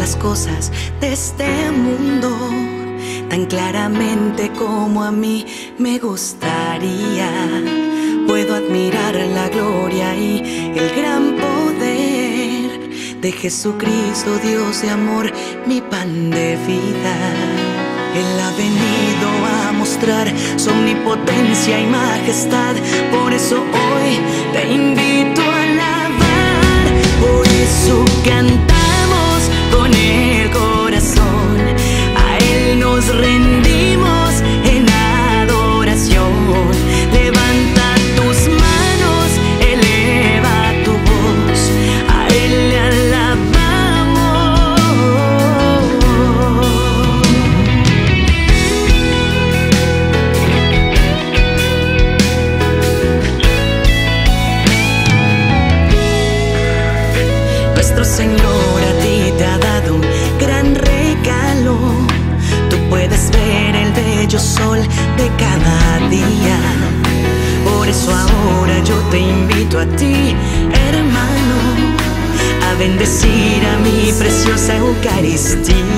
las cosas de este mundo tan claramente como a mí me gustaría. Puedo admirar la gloria y el gran poder de Jesucristo, Dios de amor, mi pan de vida. Él ha venido a mostrar su omnipotencia y majestad, por eso hoy te invito a alabar, por eso cantamos Nuestro Señor a ti te ha dado un gran regalo. Tú puedes ver el bello sol de cada día. Por eso ahora yo te invito a ti, hermano, a bendecir a mi preciosa Eucaristía.